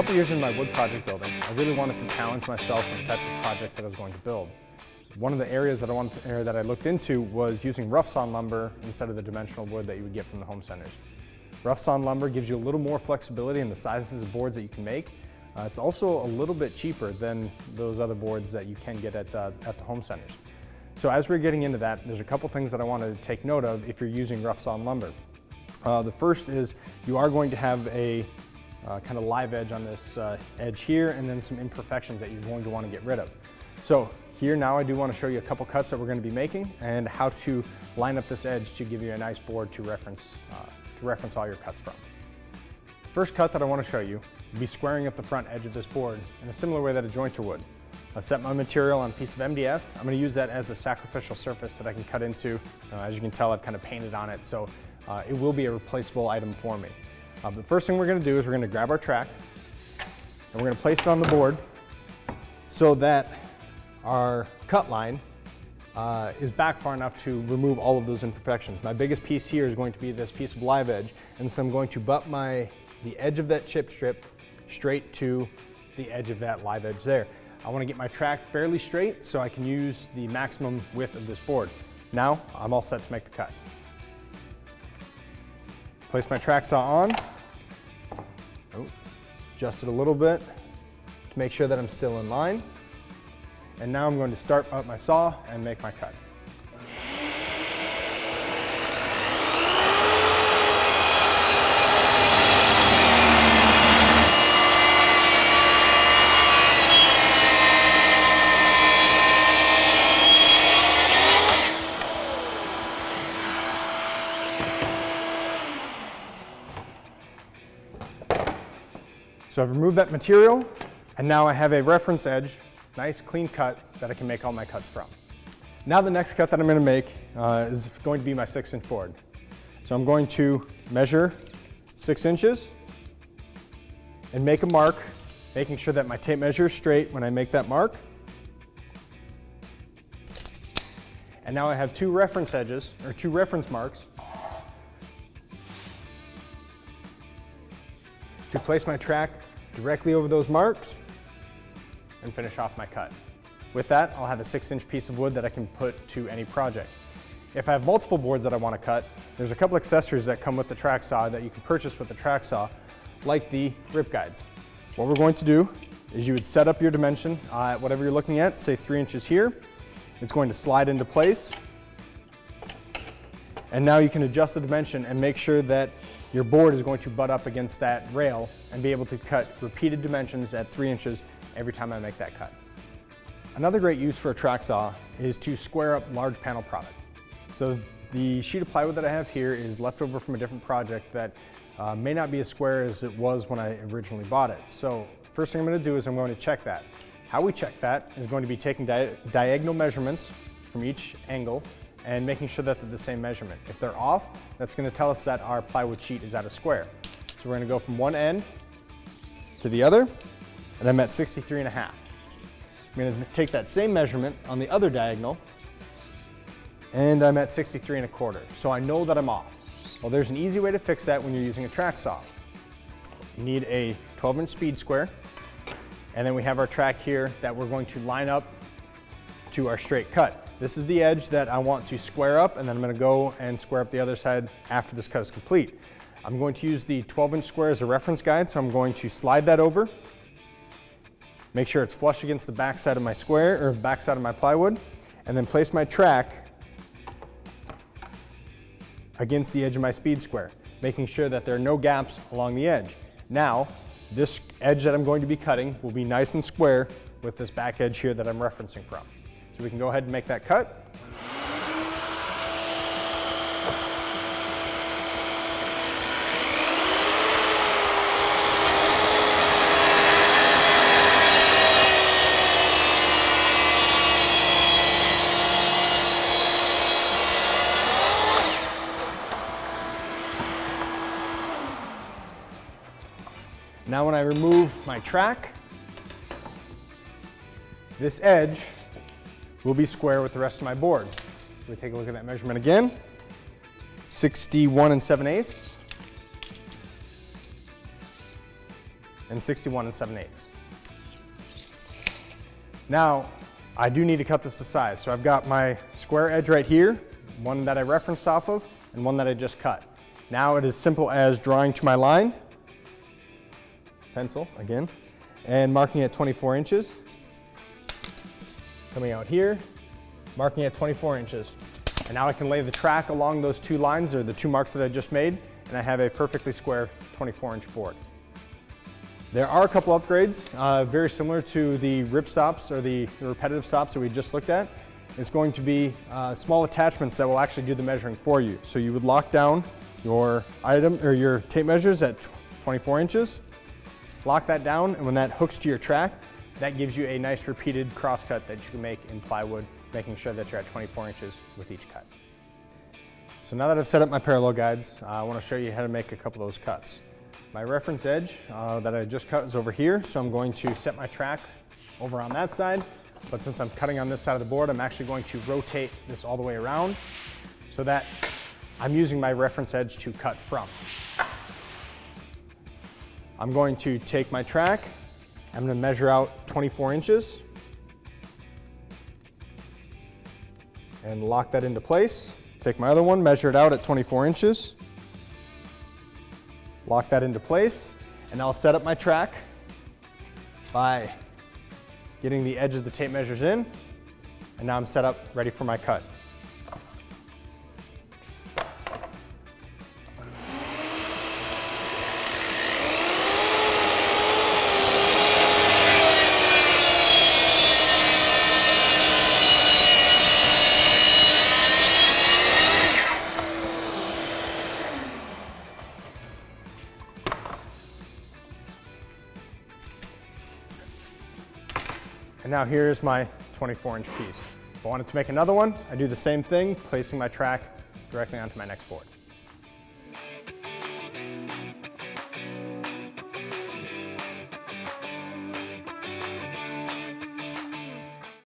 couple years into my wood project building, I really wanted to challenge myself in the types of projects that I was going to build. One of the areas that I wanted, to, that I looked into was using rough sawn lumber instead of the dimensional wood that you would get from the home centers. Rough sawn lumber gives you a little more flexibility in the sizes of boards that you can make. Uh, it's also a little bit cheaper than those other boards that you can get at, at the home centers. So as we're getting into that, there's a couple things that I want to take note of if you're using rough sawn lumber. Uh, the first is you are going to have a uh, kind of live edge on this uh, edge here and then some imperfections that you're going to want to get rid of. So here now I do want to show you a couple cuts that we're going to be making and how to line up this edge to give you a nice board to reference, uh, to reference all your cuts from. First cut that I want to show you will be squaring up the front edge of this board in a similar way that a jointer would. I've set my material on a piece of MDF. I'm going to use that as a sacrificial surface that I can cut into. Uh, as you can tell, I've kind of painted on it, so uh, it will be a replaceable item for me. Uh, the first thing we're going to do is we're going to grab our track and we're going to place it on the board so that our cut line uh, is back far enough to remove all of those imperfections. My biggest piece here is going to be this piece of live edge, and so I'm going to butt my the edge of that chip strip straight to the edge of that live edge there. I want to get my track fairly straight so I can use the maximum width of this board. Now I'm all set to make the cut. Place my track saw on, adjust it a little bit to make sure that I'm still in line. And now I'm going to start up my saw and make my cut. So I've removed that material, and now I have a reference edge, nice clean cut that I can make all my cuts from. Now the next cut that I'm gonna make uh, is going to be my six inch board. So I'm going to measure six inches and make a mark, making sure that my tape measure is straight when I make that mark. And now I have two reference edges, or two reference marks to place my track directly over those marks and finish off my cut. With that, I'll have a six inch piece of wood that I can put to any project. If I have multiple boards that I want to cut, there's a couple accessories that come with the track saw that you can purchase with the track saw, like the grip guides. What we're going to do is you would set up your dimension uh, at whatever you're looking at, say three inches here. It's going to slide into place. And now you can adjust the dimension and make sure that your board is going to butt up against that rail and be able to cut repeated dimensions at three inches every time I make that cut. Another great use for a track saw is to square up large panel product. So the sheet of plywood that I have here is left over from a different project that uh, may not be as square as it was when I originally bought it. So first thing I'm going to do is I'm going to check that. How we check that is going to be taking di diagonal measurements from each angle and making sure that they're the same measurement. If they're off, that's gonna tell us that our plywood sheet is at a square. So we're gonna go from one end to the other, and I'm at 63 and a half. I'm gonna take that same measurement on the other diagonal, and I'm at 63 and a quarter. So I know that I'm off. Well, there's an easy way to fix that when you're using a track saw. You need a 12 inch speed square, and then we have our track here that we're going to line up to our straight cut. This is the edge that I want to square up and then I'm gonna go and square up the other side after this cut is complete. I'm going to use the 12 inch square as a reference guide, so I'm going to slide that over, make sure it's flush against the back side of my square or back side of my plywood, and then place my track against the edge of my speed square, making sure that there are no gaps along the edge. Now, this edge that I'm going to be cutting will be nice and square with this back edge here that I'm referencing from. So we can go ahead and make that cut. Now when I remove my track, this edge will be square with the rest of my board. We take a look at that measurement again. 61 and 7 eighths. and 61 and 7 eighths. Now, I do need to cut this to size. So I've got my square edge right here, one that I referenced off of, and one that I just cut. Now it is simple as drawing to my line, pencil again, and marking at 24 inches. Coming out here, marking at 24 inches. And now I can lay the track along those two lines, or the two marks that I just made, and I have a perfectly square 24 inch board. There are a couple upgrades, uh, very similar to the rip stops or the, repetitive stops that we just looked at. It's going to be uh, small attachments that will actually do the measuring for you. So you would lock down your item or your tape measures at 24 inches, lock that down, and when that hooks to your track, that gives you a nice repeated crosscut that you can make in plywood, making sure that you're at 24 inches with each cut. So now that I've set up my parallel guides, uh, I want to show you how to make a couple of those cuts. My reference edge uh, that I just cut is over here, so I'm going to set my track over on that side. But since I'm cutting on this side of the board, I'm actually going to rotate this all the way around so that I'm using my reference edge to cut from. I'm going to take my track, I'm going to measure out 24 inches and lock that into place. Take my other one, measure it out at 24 inches. Lock that into place, and I'll set up my track by getting the edge of the tape measures in, and now I'm set up ready for my cut. And now here's my 24 inch piece. If I wanted to make another one, I do the same thing, placing my track directly onto my next board.